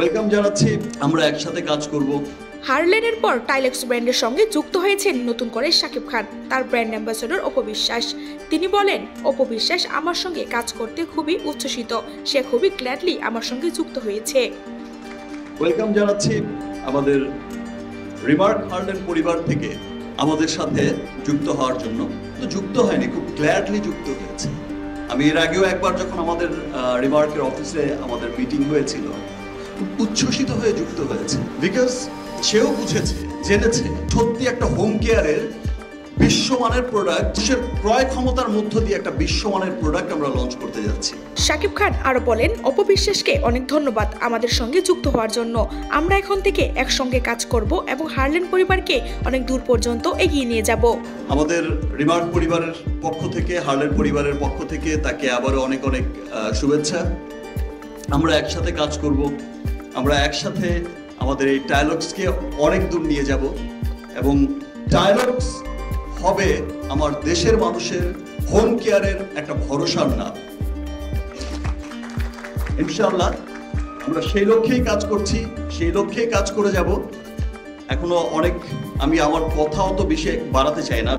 Welcome জানাচ্ছি আমরা একসাথে কাজ করব। হারলেনের পর টাইলেক্স ব্র্যান্ডের সঙ্গে যুক্ত হয়েছেন নতুন করে শাকিব খান। তার ব্র্যান্ড অ্যাম্বাসেডর অপবিশ্বাস তিনি বলেন অপবিশ্বাস আমার সঙ্গে কাজ করতে খুবই উচ্ছ্বসিত। সে খুবই গ্ল্যাডলি আমার সঙ্গে যুক্ত হয়েছে। ওয়েলকাম জানাচ্ছি আমাদের রিমার্ক হার্ডেন পরিবার থেকে আমাদের সাথে যুক্ত হওয়ার জন্য। তো যুক্ত হয়নি খুব গ্ল্যাডলি যুক্ত হয়েছে। আমি এর আগেও একবার যখন আমাদের রিমার্কের অফিসে আমাদের মিটিং হয়েছিল উচ্ছ্বসিত হয়ে যুক্ত হয়েছে। বিকজ সেও বুঝেছে জেনেছে সত্যি একটা হোম কেয়ারের বিশ্বমানের প্রোডাক্ট সে ক্রয় ক্ষমতার মধ্য দিয়ে একটা বিশ্বমানের প্রোডাক্ট আমরা লঞ্চ করতে যাচ্ছি। শাকিব খান আরও বলেন অপবিশ্বাসকে অনেক ধন্যবাদ আমাদের সঙ্গে যুক্ত হওয়ার জন্য। আমরা এখন থেকে একসঙ্গে কাজ করব এবং হারলেন পরিবারকে অনেক দূর পর্যন্ত এগিয়ে নিয়ে যাব। আমাদের রিমার্ক পরিবারের পক্ষ থেকে হার্লের পরিবারের পক্ষ থেকে তাকে আবারও অনেক অনেক শুভেচ্ছা। আমরা একসাথে কাজ করব। আমরা একসাথে আমাদের এই ডায়লগসকে অনেক দূর নিয়ে যাব এবং ডায়লগস হবে আমার দেশের মানুষের হোম কেয়ারের একটা ভরসার নাম। ইনশাআল্লাহ, আমরা সেই লক্ষ্যেই কাজ করছি, সেই লক্ষ্যেই কাজ করে যাব। এখনও অনেক, আমি আমার কথাও তো বেশি বাড়াতে চাই না।